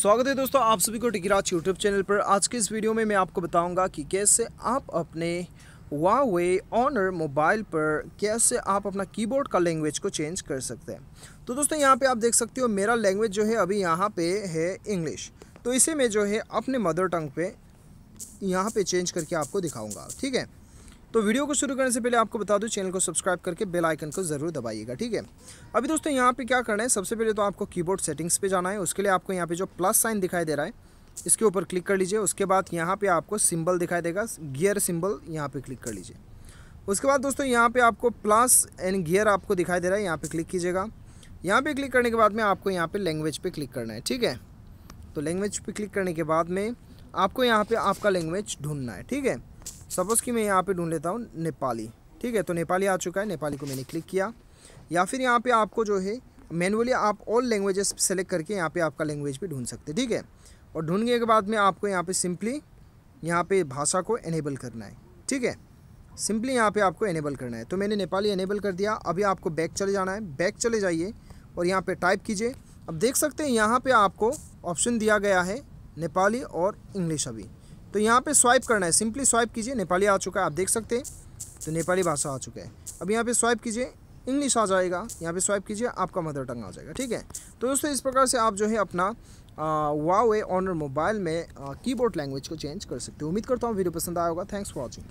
स्वागत है दोस्तों आप सभी को टिकराज यूट्यूब चैनल पर। आज के इस वीडियो में मैं आपको बताऊँगा कि कैसे आप अपने वावे ऑनर मोबाइल पर कैसे आप अपना कीबोर्ड का लैंग्वेज को चेंज कर सकते हैं। तो दोस्तों, यहाँ पे आप देख सकते हो मेरा लैंग्वेज जो है अभी यहाँ पे है इंग्लिश तो इसे मैं जो है अपने मदर टंग पे यहाँ पे चेंज करके आपको दिखाऊँगा। ठीक है? तो वीडियो को शुरू करने से पहले आपको बता दूँ, चैनल को सब्सक्राइब करके बेल आइकन को ज़रूर दबाइएगा, ठीक है? अभी दोस्तों, यहाँ पे क्या करना है, सबसे पहले तो आपको कीबोर्ड सेटिंग्स पे जाना है, उसके लिए आपको यहाँ पे जो प्लस साइन दिखाई दे रहा है, इसके ऊपर क्लिक कर लीजिए, उसके बाद यहाँ पे आपको सिंबल दिखाई देगा गियर सिंबल यहाँ पे क्लिक कर लीजिए। उसके बाद दोस्तों, यहाँ पे आपको प्लस एंड गियर आपको दिखाई दे रहा है, यहाँ पे क्लिक कीजिएगा। यहाँ पे क्लिक करने के बाद में आपको यहाँ पे लैंग्वेज पे क्लिक करना है, ठीक है? तो लैंग्वेज पे क्लिक करने के बाद में आपको यहाँ पे आपका लैंग्वेज ढूंढना है, ठीक है? सपोज़ कि मैं यहाँ पे ढूंढ लेता हूँ नेपाली ठीक है तो नेपाली आ चुका है। नेपाली को मैंने क्लिक किया। या फिर यहाँ पे आपको जो है मैनुअली आप ऑल लैंग्वेजेस सेलेक्ट करके यहाँ पे आपका लैंग्वेज भी ढूंढ सकते ठीक है? और ढूँढने के बाद में आपको यहाँ पे सिंपली यहाँ पे भाषा को एनेबल करना है। ठीक है? सिंपली यहाँ पे आपको एनेबल करना है। तो मैंने नेपाली एनेबल कर दिया। अभी आपको बैक चले जाना है। बैक चले जाइए और यहाँ पे टाइप कीजिए। अब देख सकते हैं, यहाँ पे आपको ऑप्शन दिया गया है नेपाली और इंग्लिश अभी। तो यहाँ पे स्वाइप करना है। सिंपली स्वाइप कीजिए, नेपाली आ चुका है, आप देख सकते हैं। तो नेपाली भाषा आ चुका है। अब यहाँ पे स्वाइप कीजिए इंग्लिश आ जाएगा। यहाँ पे स्वाइप कीजिए, आपका मदर टंग आ जाएगा, ठीक है? तो दोस्तों, इस प्रकार से आप जो है अपना वावे ऑनर मोबाइल में कीबोर्ड लैंग्वेज को चेंज कर सकते हो। उम्मीद करता हूँ वीडियो पसंद आएगा थैंक्स फॉर वॉचिंग